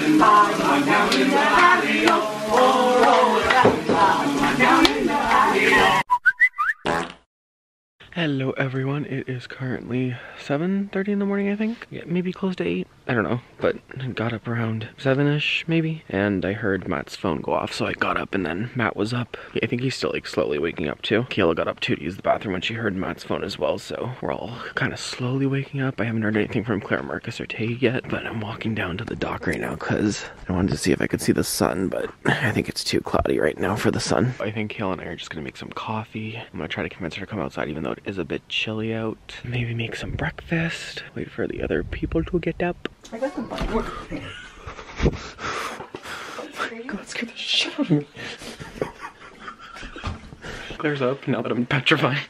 I am now in the valley of Hello everyone, it is currently 7.30 in the morning I think, yeah, maybe close to 8, I don't know, but got up around 7ish maybe, and I heard Matt's phone go off, so I got up and then Matt was up. I think he's still like slowly waking up too. Kayla got up too to use the bathroom when she heard Matt's phone as well, so we're all kind of slowly waking up. I haven't heard anything from Claire Marcus or Tay yet, but I'm walking down to the dock right now because I wanted to see if I could see the sun, but I think it's too cloudy right now for the sun. I think Kayla and I are just gonna make some coffee. I'm gonna try to convince her to come outside even though it is a bit chilly out. Maybe make some breakfast. Wait for the other people to get up. I got the button. God, scared the shit out of me. Claire's up now that I'm petrified.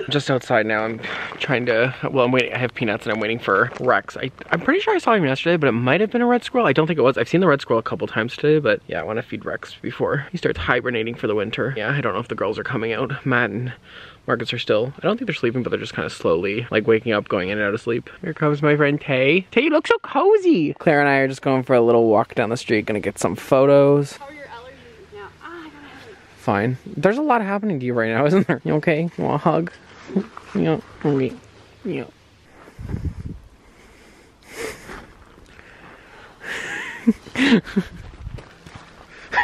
I'm just outside now. I'm trying to, well, I'm waiting. I have peanuts and I'm waiting for Rex. I, I'm pretty sure I saw him yesterday, but it might have been a red squirrel. I don't think it was. I've seen the red squirrel a couple times today, but yeah, I want to feed Rex before he starts hibernating for the winter. Yeah, I don't know if the girls are coming out. Matt and Marcus are still, I don't think they're sleeping, but they're just kind of slowly like waking up, going in and out of sleep. Here comes my friend Tay. Tay, you look so cozy. Claire and I are just going for a little walk down the street, gonna get some photos. How are your allergies now? Ah, I got allergies. Fine. There's a lot happening to you right now, isn't there? You okay? You want a hug? yeah. Okay. Yeah.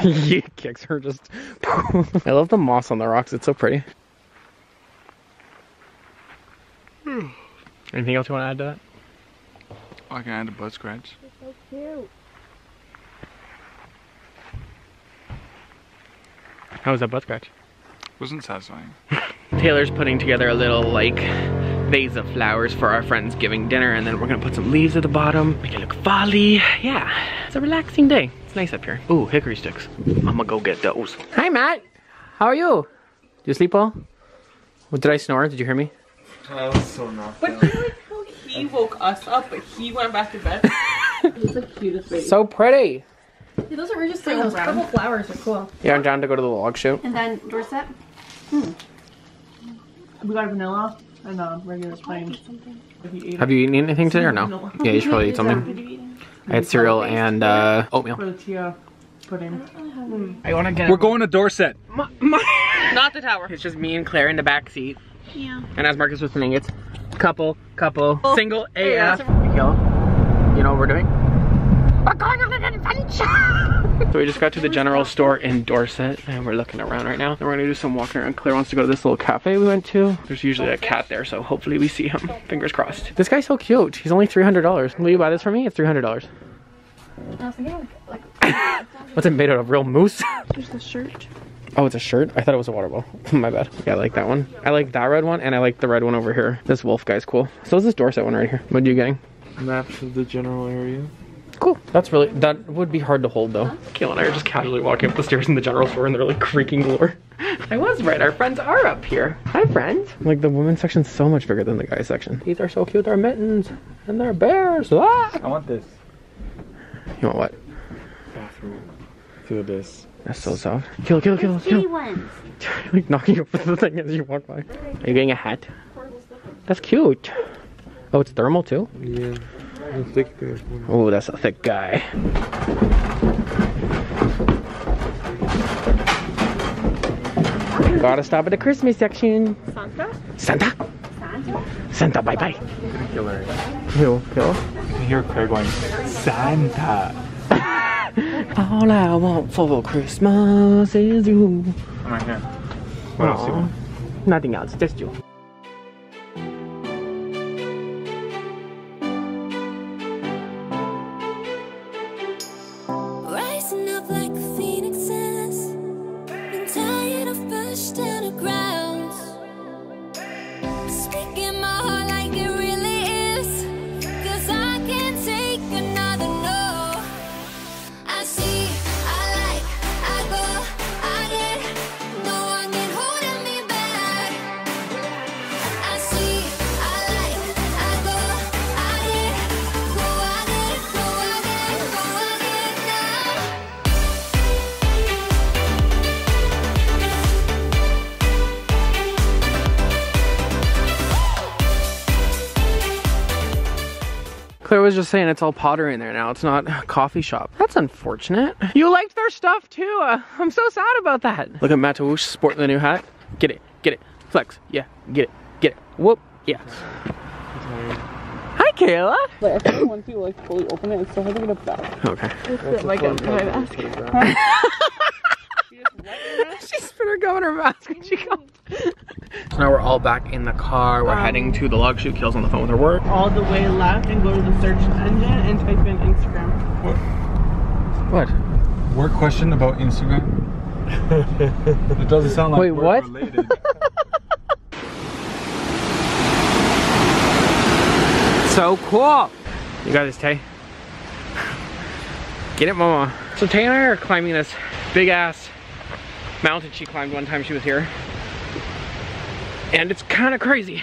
he kicks her just. I love the moss on the rocks. It's so pretty. Anything else you want to add to that? I can add a butt scratch. So cute. How was that butt scratch? Wasn't satisfying. Taylor's putting together a little like vase of flowers for our friends giving dinner and then we're gonna put some leaves at the bottom, make it look folly. Yeah, it's a relaxing day. It's nice up here. Ooh, hickory sticks. I'm gonna go get those. Hi Matt, how are you? Did you sleep well? Did I snore? Did you hear me? I was so knocked But out. I like how he woke us up, but he went back to bed. He's the cutest baby. So pretty. Yeah, those are just like those them purple flowers are cool. Yeah, I'm down to go to the log show. And then Dorset. Hmm. We got a vanilla and a regular plain. If you Have you eaten anything today or no? No. Yeah, you should probably eat something. What have you eaten? I had cereal and uh, oatmeal. For the chia pudding. I want to get We're going to Dorset. Not the tower. It's just me and Claire in the back seat. Yeah. And as Marcus was saying, it's couple, couple, oh. single Yeah. AF. Mikhail, you know what we're doing? We're going on an adventure! so we just got to the general store in Dorset and we're looking around right now. And we're gonna do some walking around. Claire wants to go to this little cafe we went to. There's usually a cat there, so hopefully we see him. Fingers crossed. This guy's so cute. He's only $300. Will you buy this for me? It's $300. I was thinking like, like What's it made out of? Real moose? just the shirt. Oh, it's a shirt? I thought it was a water bottle. My bad. Yeah, I like that one. I like that red one, and I like the red one over here. This wolf guy's cool. So is this Dorset one right here. What are you getting? Maps of the general area. Cool. That's really, that would be hard to hold though. Kayla and I are just casually walking up the stairs in the general store and they're like creaking galore. I was right, our friends are up here. Hi friends. Like the women's section's so much bigger than the guys section. These are so cute, they're mittens. And they're bears. Ah! I want this. You want what? Bathroom. Feel this. That's so soft. Kill, kill, kill, kill. ones. like knocking over the thing as you walk by. Are you getting a hat? That's cute. Oh, it's thermal too? Yeah. The thick guy. Oh, that's a thick guy. Gotta stop at the Christmas section. Santa? Santa? Santa? Santa, bye bye. Killer. Kill, kill. You can hear Claire going, Santa. All I want for Christmas is you. I'm right here. What else do you want? Nothing else, just you. Was just saying it's all pottery in there now. It's not a coffee shop. That's unfortunate. You liked their stuff too. Uh, I'm so sad about that. Look at Matawoosh sporting the new hat. Get it, get it. Flex. Yeah, get it, get it. Whoop. Yeah. Hi, Kayla. Like, I think once you like fully open it, it's so hard to get it back. Okay. like a my mask. she spit her gum in her mask when she comes. So now we're all back in the car. We're um, heading to the log chute. Kills on the phone with her work. All the way left and go to the search engine and type in Instagram. What? What? Work question about Instagram. it doesn't sound like Wait, work what? related. So cool. You got this, Tay. Get it, mama. So Tay and I are climbing this big ass mountain she climbed one time she was here. And it's kind of crazy.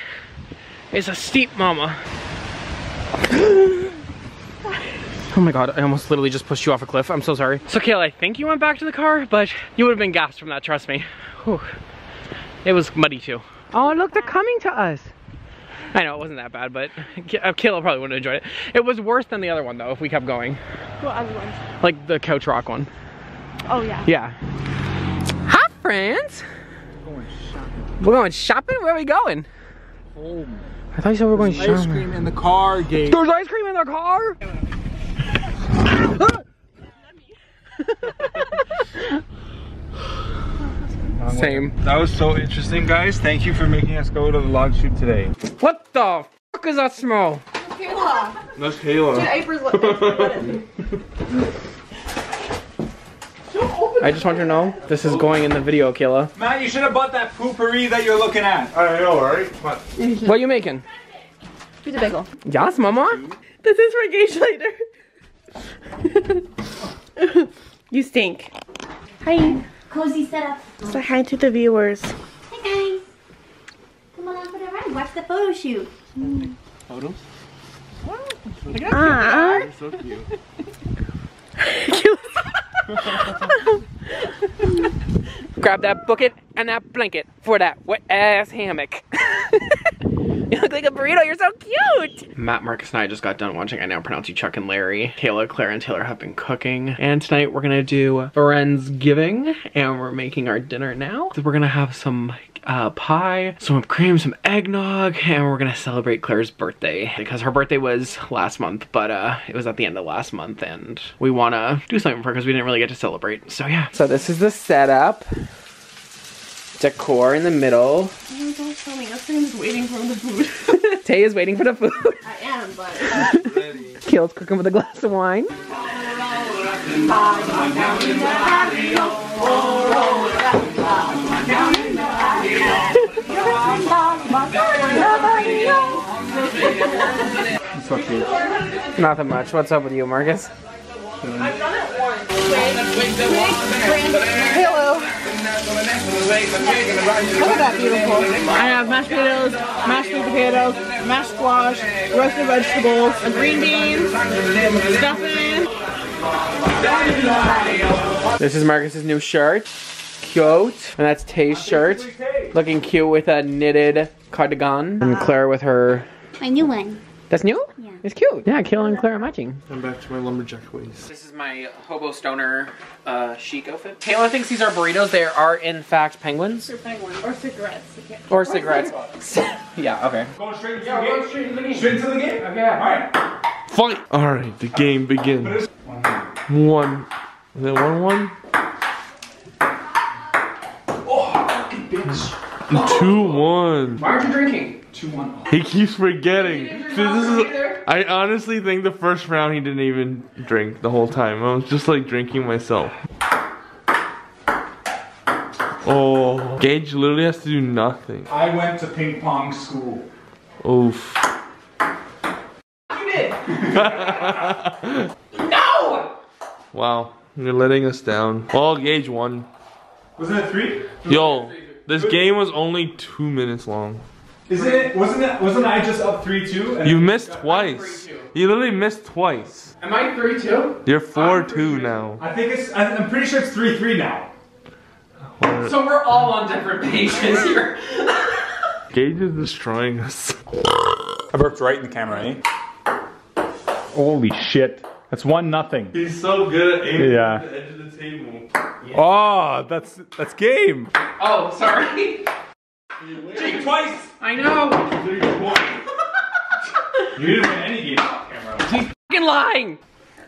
It's a steep mama. Oh my god, I almost literally just pushed you off a cliff. I'm so sorry. So Kayla, I think you went back to the car, but you would have been gassed from that, trust me. Whew. It was muddy too. Oh, look, they're coming to us. I know it wasn't that bad, but K- uh, Kayla probably wouldn't have enjoyed it. It was worse than the other one though, if we kept going. What other one? Like the couch rock one. Oh yeah. Yeah. Hi, friends. We're going shopping? Where are we going? Home. I thought you said we were going Ice shopping. cream in the car, Gabe. There's ice cream in the car? Same. That was so interesting, guys. Thank you for making us go to the log chute today. What the fuck is that smell? That's Kayla. April's I just want you to know this is going in the video, Kayla. Matt, you should have bought that poopery that you're looking at. I know, right? What? What are you making? Pizza bagel. Yes, mama. This is for Gage later. you stink. Hi. Cozy setup. Say hi to the viewers. Hey guys. Come along for the ride. Watch the photo shoot. Photos? Ah. So cute. Grab that bucket and that blanket for that wet ass hammock. you look like a burrito, you're so cute! Matt, Marcus, and I just got done watching I Now Pronounce You Chuck and Larry. Kayla, Claire, and Taylor have been cooking. And tonight we're gonna do Friendsgiving, and we're making our dinner now. We're gonna have some uh, pie, some whipped cream, some eggnog, and we're gonna celebrate Claire's birthday because her birthday was last month, but uh, it was at the end of last month, and we wanna do something for her because we didn't really get to celebrate. So yeah. So this is the setup. Decor in the middle. Oh, don't tell me. Everyone's waiting for the food. Tay is waiting for the food. I am, but. Uh, Kale's cooking with a glass of wine. So cute. Nothing much. What's up with you, Marcus? Look at that beautiful. I have mashed potatoes, mashed sweet potatoes, mashed squash, roasted vegetables, a green beans, stuffing. This is Marcus's new shirt. Cute. And that's Tay's shirt. Looking cute with a knitted cardigan. And Claire with her. My new one. That's new? Yeah. It's cute. Yeah, Kayla and Claire are matching. I'm back to my lumberjack ways. This is my hobo stoner uh, chic outfit. Taylor thinks these are burritos. They are, in fact, penguins. Penguin or cigarettes. Or cigarettes. yeah, okay. Going straight into the game? Straight into the game? Okay. Alright. Fight! Alright, the game begins. One. Is it one one? Two one. Why aren't you drinking? Two one. He keeps forgetting. This is. I honestly think the first round he didn't even drink the whole time. I was just like drinking myself. Oh, Gage literally has to do nothing. I went to ping pong school. Oof. you No! Wow, you're letting us down. Well, Gage won. Wasn't it three? Yo, this game was only two minutes long. Isn't it? Wasn't it? Wasn't I just up three two? You missed twice. You literally missed twice. Am I 3 2? You're four two now. I think it's. I- I'm pretty sure it's three three now. So we're all on different pages here. Gage is destroying us. I burped right in the camera, eh? Holy shit. That's one nothing. He's so good at aiming Yeah. at the edge of the table. Oh, that's that's game. Oh, sorry. Jake, twice. I know. You didn't win any game off camera. Fucking lying!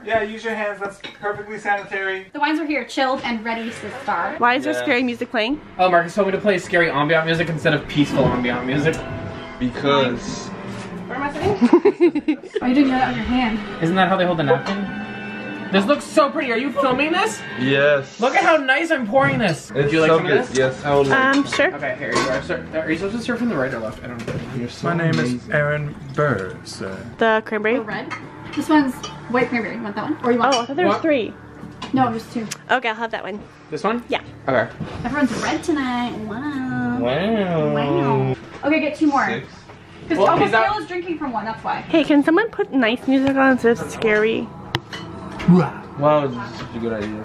Yeah, use your hands. That's perfectly sanitary. The wines are here, chilled and ready to start. Why is there scary music playing? Oh, Marcus told me to play scary ambient music instead of peaceful ambient music. Because Where am I sitting? Are oh, you doing that on your hand? Isn't that how they hold the napkin? This looks so pretty. Are you filming this? yes. Look at how nice I'm pouring this. It's Would you like so some good. of this? Yes, I would like. um, sure. Okay, here you are. Sir, are you supposed to serve from the right or left? I don't know. You're so My name is. Aaron Burr, sir. The cranberry. The red. This one's white cranberry. You want that one? Or you want? Oh, I thought there was three. No, just two. Okay, I'll have that one. This one? Yeah. Okay. Everyone's red tonight. Wow. Wow. Wow. Okay, get two more. Six. Because Well, oh, is that- Michaela is drinking from one. That's why. Hey, can someone put nice music on instead of scary? Wow, this is such a good idea.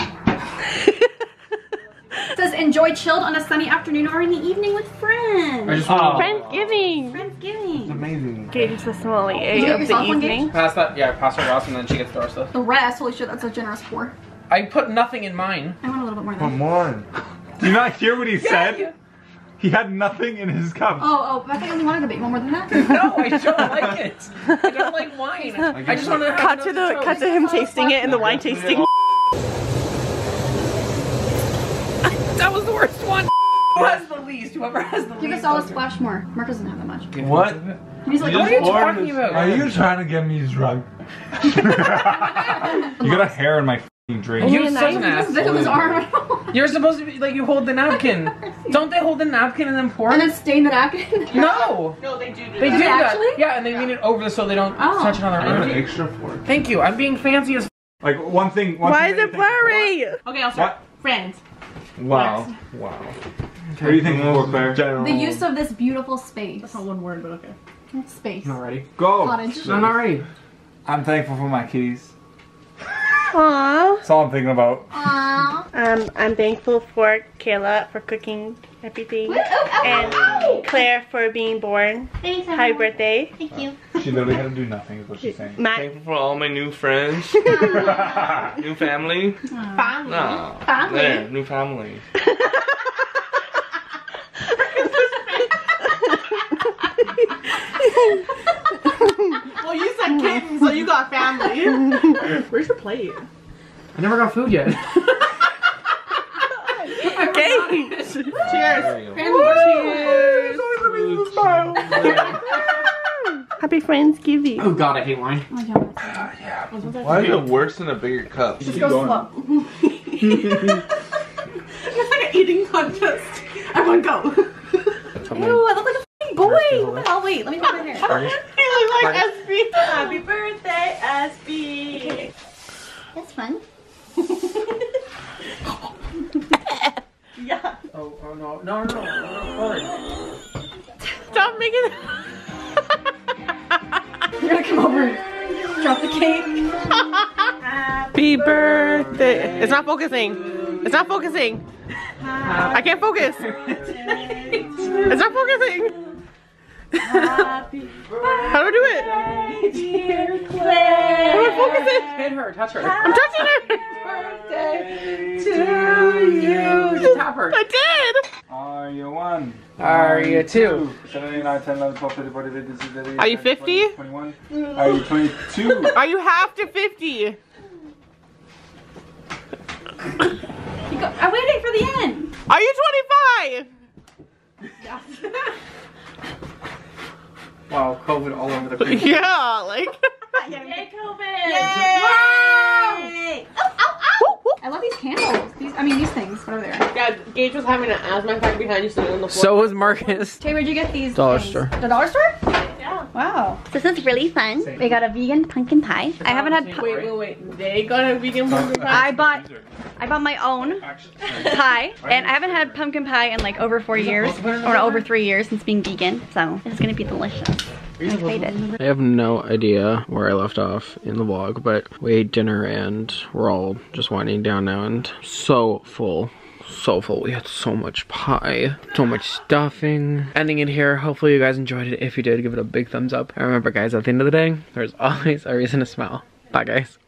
It says enjoy chilled on a sunny afternoon or in the evening with friends. I just want to Friendsgiving! Friendsgiving. Amazing. Gage the sommelier Did you get of yourself the evening. pass that. Yeah, pass her Ross, and then she gets the rest of. The rest, holy shit, that's a generous pour. I put nothing in mine. I want a little bit more than Come on. Do you not hear what he said? Yeah. He had nothing in his cup. Oh, oh, I think I only wanted a bit more than that. No, I don't like it. I don't like wine. I just want to Cut to the cut to him tasting it and the wine tasting. That was the worst one. Who has the least? Whoever has the Give least. Give us all a splash more. Marcus doesn't have that much. What? He's like, What are you talking this- about? Are you trying to get me drunk? you got a hair in my drink. You're such an knife? ass. Vic of his arm. You're supposed to be like you hold the napkin. Don't they hold the napkin and then pour? and then stain the napkin. no. No, they do do They Do do they that. actually? Yeah, and they lean it over so they don't Oh. touch it on I have their an extra fork. Thank you. I'm being fancy as. Like one thing. One Why thing is it blurry? Okay, I'll start. Friends. Wow. Wow. What do you think, for, Claire? General. the use of this beautiful space. That's not one word, but okay. Space. Not ready. Go. Cottage. I'm not ready. I'm thankful for my kitties. Aww. That's all I'm thinking about. Aww. Um, I'm thankful for Kayla for cooking everything, Woo, oh, oh, and oh. Claire for being born. Thanks, Happy everyone. birthday, Thank you. She literally had to do nothing, is what she's saying. Matt. Thankful for all my new friends, new family. Family. No. Family. There, new family. Well, said kittens, so you got family. Where's your plate? I never got food yet. Okay. Cheers. There you go. Cheers. Happy Friendsgiving. oh God, I hate wine. Oh my God. Why is it worse than a bigger cup? Just go slow. It's like an eating contest. Everyone go. Ew, I look like a f***ing boy. What the? Wait, let me put my hair. You look like SB. Happy birthday, SB. That's fun. Yeah. Oh, oh no, no, no, no, no. Stop making it. You're gonna come over and drop the cake. Happy birthday. It's not focusing. It's not focusing. I can't focus. It's not focusing. How do I do it? How do I focus it? Hit her, touch her. I'm touching it. Just tap her. I did. Are you one? Are you two? 7, 8, 9, 10, 11, 12, 13, 14, 15, 16, 17, Are you 50? 21. Are you 22? Are you half to 50? I'm waiting for the end. Are you 25? Wow, COVID all over the place. Yeah, like. Yay, COVID! Yay! Ow, ow, ow! I love these candles. These, I mean, these things. What are they? Yeah, Gage was having an asthma attack behind you sitting on the floor. So was Marcus. Tay, where'd you get these? Dollar things? store. The dollar store? Yeah. Wow. This is really fun. They got a vegan pumpkin pie. I haven't had. pu- Wait, wait, wait. They got a vegan pumpkin pie? I bought. I bought my own pie, and I haven't had pumpkin pie in like over four years, or over three years since being vegan. So it's gonna be delicious. I'm excited. I have no idea where I left off in the vlog, but we ate dinner and we're all just winding down now and so full. So full. We had so much pie, so much stuffing. Ending it here. Hopefully you guys enjoyed it. If you did, give it a big thumbs up. And remember guys, at the end of the day, there's always a reason to smile. Bye guys.